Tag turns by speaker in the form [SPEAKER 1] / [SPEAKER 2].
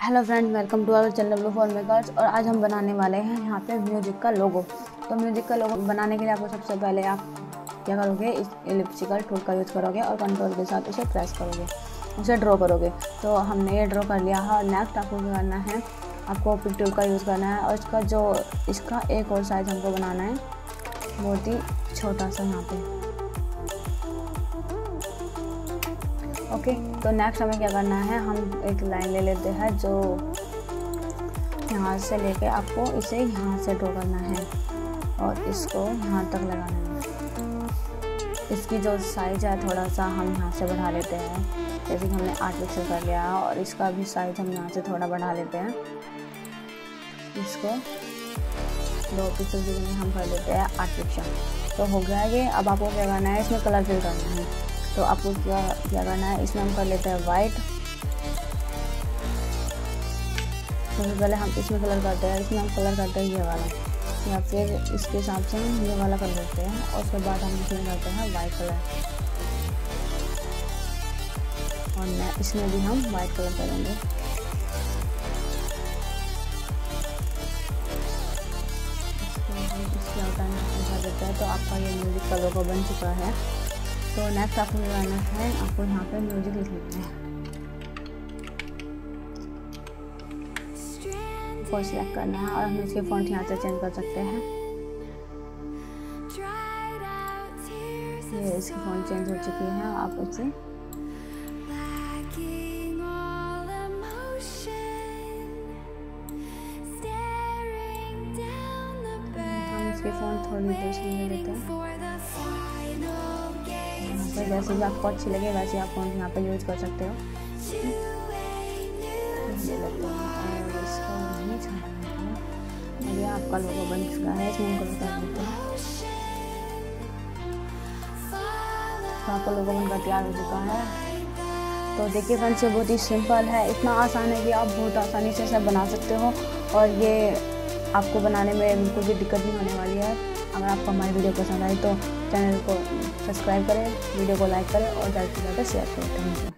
[SPEAKER 1] Hello friend welcome to our channel for makers और आज हम बनाने वाले हैं यहाँ पे म्यूज़िक का लोगो तो म्यूज़िक का लोगो बनाने के लिए आपको सबसे पहले आप क्या करोगे? इस एलिप्सिकल टूल का यूज़ करोगे और कंट्रोल के साथ उसे प्रेस करोगे, उसे ड्रॉ करोगे। तो हमने ये ड्रॉ कर लिया है और नेक्स्ट आपको क्या करना है? आपको पिक टूल का यूज़ करना है और इसका जो, इसका एक और साइज़ हमको बनाना है, बहुत ही छोटा सा यहाँ पे। ओके तो नेक्स्ट हमें क्या करना है? हम एक लाइन ले लेते हैं जो यहाँ से लेके आपको इसे यहाँ से ड्रॉ करना है और इसको यहाँ तक लगाना है। इसकी जो साइज़ है, थोड़ा सा हम यहाँ से बढ़ा लेते हैं। जैसे कि हमने आठ पिक्सल कर लिया और इसका भी साइज़ हम यहाँ से थोड़ा बढ़ा लेते हैं। इसको दो पिक्सल की हम कर लेते हैं, आठ पिक्सल तो हो गया ये। अब आपको क्या करना है? इसमें कलर फिल करना है। तो आपको क्या क्या करना है? इसमें हम कर लेते हैं वाइट सबसे पहले हम इसमें कलर करते हैं, इसमें हम कलर करते हैं ये वाला। या फिर इसके हिसाब से हम ये वाला कर लेते हैं, और उसके बाद हम इसमें करते हैं वाइट कलर और इसमें भी हम वाइट कलर करेंगे। इसके तो आपका ये म्यूज़िक का लोगो बन चुका है। तो नेक्स्ट आपको लगाना है, आपको यहाँ पे म्यूज़िक लिख लेना है। को सिलेक्ट करना है और हम इसके फॉन्ट यहाँ से चेंज कर सकते हैं। ये इसकी फॉन्ट चेंज हो चुकी है, आप हम इसकी थोड़ी देर लेते हैं। तो जैसे भी आपको अच्छी लगे, वैसे आप यहाँ पर यूज़ कर सकते हो। आपका लोगो बन चुका है, इसमें उनको बता देते हैं। तो आपका लोगो बनकर तैयार हो चुका है। तो देखिए फ्रेंड्स ये बहुत ही सिंपल है। इतना आसान है कि आप बहुत आसानी से इसे बना सकते हो। और ये आपको बनाने में बिल्कुल भी दिक्कत नहीं होने वाली है। अगर आपको हमारी वीडियो पसंद आई तो चैनल को सब्सक्राइब करें, वीडियो को लाइक करें और ज़्यादा से ज़्यादा शेयर करें। Thank you.